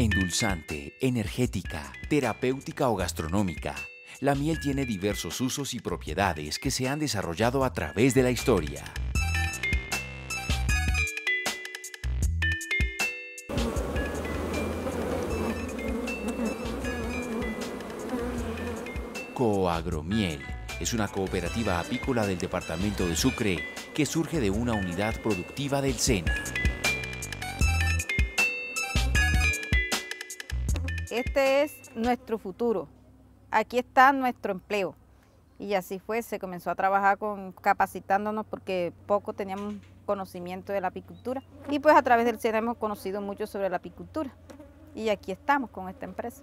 Endulzante, energética, terapéutica o gastronómica. La miel tiene diversos usos y propiedades que se han desarrollado a través de la historia. Coagromiel es una cooperativa apícola del departamento de Sucre que surge de una unidad productiva del SENA. Este es nuestro futuro. Aquí está nuestro empleo. Y así fue, se comenzó a trabajar con capacitándonos porque poco teníamos conocimiento de la apicultura. Y pues a través del SENA hemos conocido mucho sobre la apicultura. Y aquí estamos con esta empresa.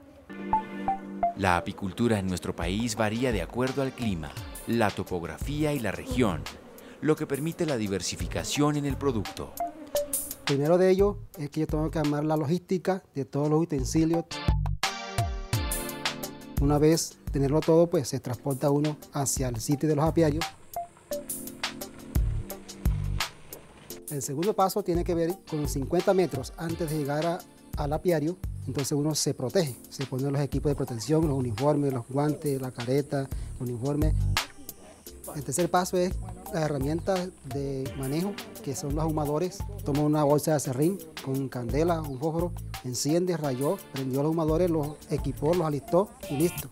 La apicultura en nuestro país varía de acuerdo al clima, la topografía y la región, lo que permite la diversificación en el producto. Primero de ello es que yo tengo que armar la logística de todos los utensilios. Una vez tenerlo todo, pues se transporta uno hacia el sitio de los apiarios. El segundo paso tiene que ver con 50 metros antes de llegar al apiario, entonces uno se protege, se ponen los equipos de protección, los uniformes, los guantes, la careta, el uniforme. El tercer paso es las herramientas de manejo, que son los ahumadores. Toma una bolsa de acerrín con candela, un fósforo, enciende, rayó, prendió los ahumadores, los equipó, los alistó y listo.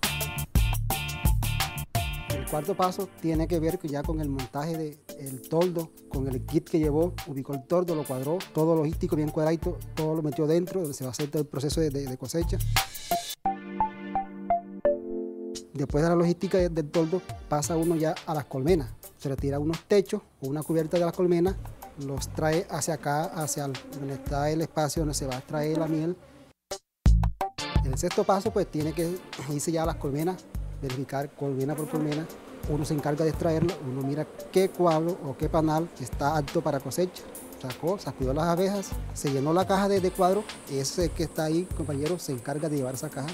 El cuarto paso tiene que ver ya con el montaje del toldo, con el kit que llevó, ubicó el toldo, lo cuadró, todo logístico bien cuadradito, todo lo metió dentro, se va a hacer todo el proceso de, cosecha. Después de la logística del toldo, pasa uno ya a las colmenas. Se retira unos techos o una cubierta de las colmenas, los trae hacia acá, hacia donde está el espacio donde se va a extraer la miel. El sexto paso, pues tiene que irse ya a las colmenas, verificar colmena por colmena. Uno se encarga de extraerlo, uno mira qué cuadro o qué panal está apto para cosecha. Sacó, sacudió las abejas, se llenó la caja de, cuadro, ese que está ahí, compañero, se encarga de llevar esa caja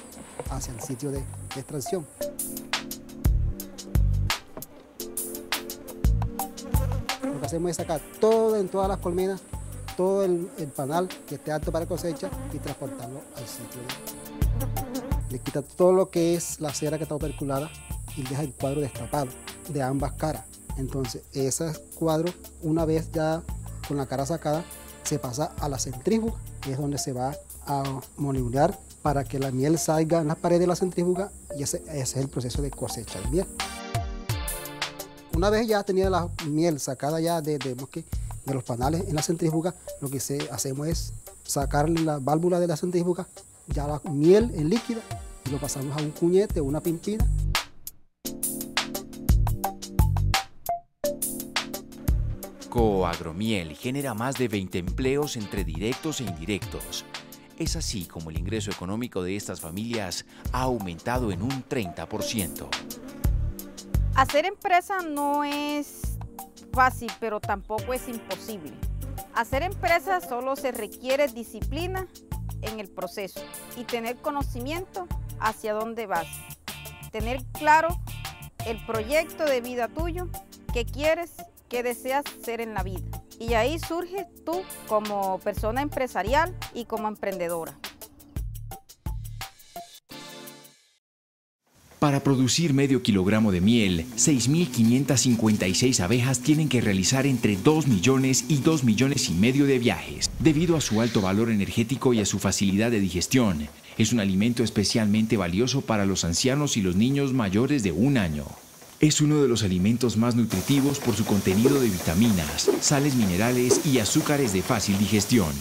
hacia el sitio de, extracción. Hacemos es sacar todo en todas las colmenas, todo el, panal que esté apto para cosecha y transportarlo al sitio. Le quita todo lo que es la cera que está operculada y deja el cuadro destapado de ambas caras. Entonces, ese cuadro, una vez ya con la cara sacada, se pasa a la centrífuga, que es donde se va a molibdear para que la miel salga en las paredes de la centrífuga y ese, es el proceso de cosecha de miel. Una vez ya tenía la miel sacada ya de, de, de los panales en la centrífuga, lo que se, hacemos es sacar la válvula de la centrífuga, ya la miel en líquida, y lo pasamos a un cuñete una pimpina Coagromiel genera más de 20 empleos entre directos e indirectos. Es así como el ingreso económico de estas familias ha aumentado en un 30%. Hacer empresa no es fácil, pero tampoco es imposible. Hacer empresa solo se requiere disciplina en el proceso y tener conocimiento hacia dónde vas. Tener claro el proyecto de vida tuyo, qué quieres qué deseas ser en la vida. Y ahí surge tú como persona empresarial y como emprendedora. Para producir medio kilogramo de miel, 6.556 abejas tienen que realizar entre 2 millones y 2 millones y medio de viajes. Debido a su alto valor energético y a su facilidad de digestión, es un alimento especialmente valioso para los ancianos y los niños mayores de un año. Es uno de los alimentos más nutritivos por su contenido de vitaminas, sales minerales y azúcares de fácil digestión.